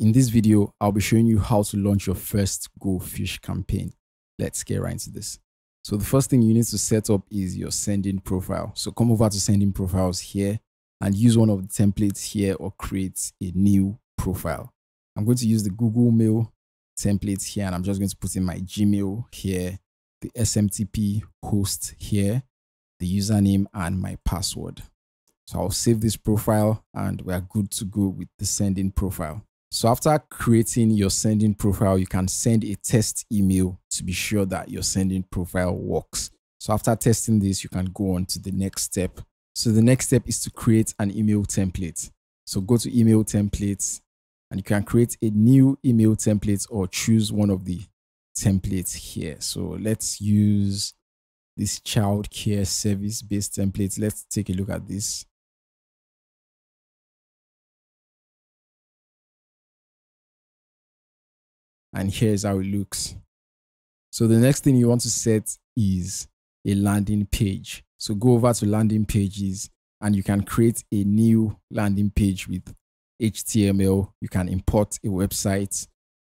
In this video, I'll be showing you how to launch your first Go Fish campaign. Let's get right into this. So the first thing you need to set up is your sending profile. So come over to sending profiles here and use one of the templates here or create a new profile. I'm going to use the Google Mail template here and I'm just going to put in my Gmail here, the SMTP host here, the username and my password. So I'll save this profile and we're good to go with the sending profile. So after creating your sending profile, you can send a test email to be sure that your sending profile works. So after testing this, you can go on to the next step. So the next step is to create an email template. So go to email templates and you can create a new email template or choose one of the templates here. So let's use this child care service based template. Let's take a look at this. And here's how it looks. So the next thing you want to set is a landing page. So go over to landing pages and you can create a new landing page with HTML. You can import a website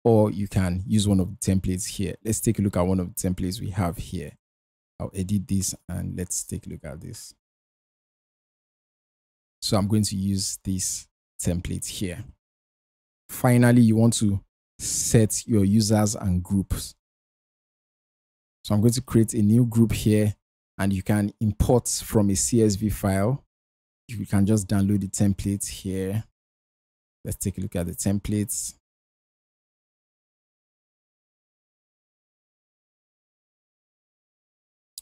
or you can use one of the templates here. Let's take a look at one of the templates we have here. I'll edit this and let's take a look at this. So I'm going to use this template here. Finally, you want to set your users and groups. So I'm going to create a new group here and you can import from a CSV file. You can just download the template here. Let's take a look at the templates.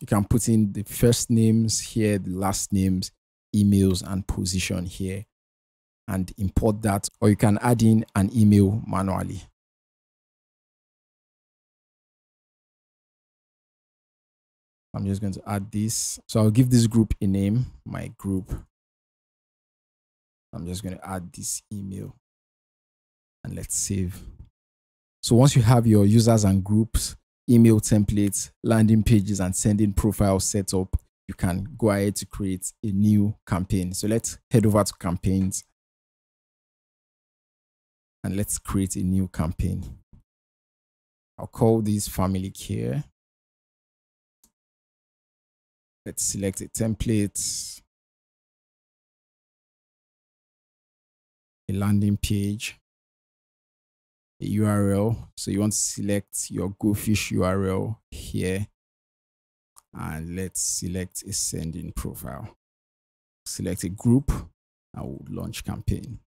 You can put in the first names here, the last names, emails, and position here and import that, or you can add in an email manually. I'm just going to add this. So I'll give this group a name, my group. I'm just going to add this email and let's save. So once you have your users and groups, email templates, landing pages, and sending profiles set up, you can go ahead to create a new campaign. So let's head over to campaigns and let's create a new campaign. I'll call this family care. Let's select a template, a landing page, a URL. So you want to select your GoFish URL here. And let's select a sending profile. Select a group and we'll launch campaign.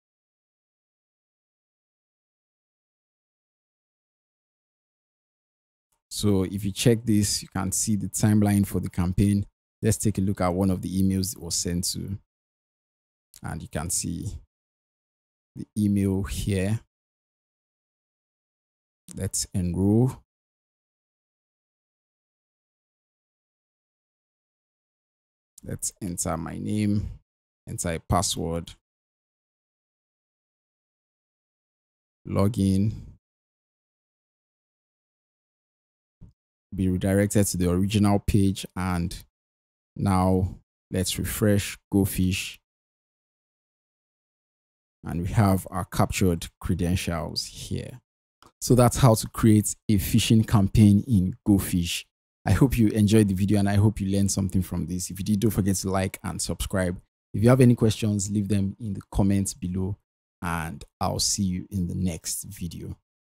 So if you check this, you can see the timeline for the campaign let's take a look at one of the emails it was sent to. And you can see the email here. Let's enroll. Let's enter my name, enter a password, login, be redirected to the original page and now let's refresh GoFish. And we have our captured credentials here. So that's how to create a phishing campaign in GoFish. I hope you enjoyed the video and I hope you learned something from this. If you did, don't forget to like and subscribe. If you have any questions, leave them in the comments below and I'll see you in the next video.